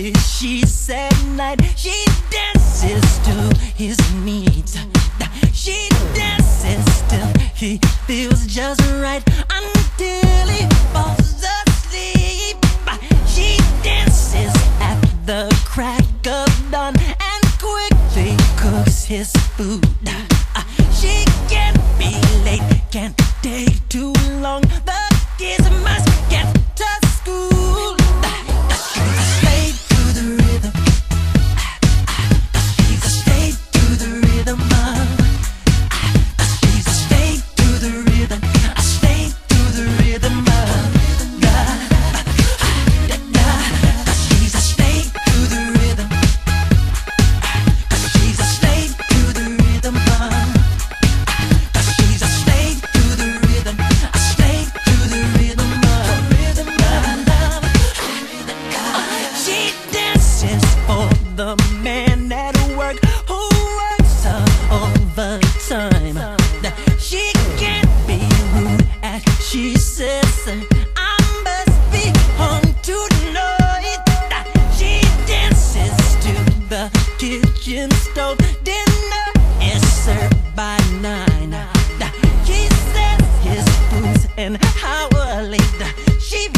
dances, she's at night. She dances to his needs. She dances till he feels just right until he falls asleep. She dances at the crack of dawn and quickly cooks his food. She can't be late, can't take too long. the man at work who works overtime. She can be rude as she says, I must be home tonight. She dances to the kitchen stove. Dinner is served by nine. He says his. She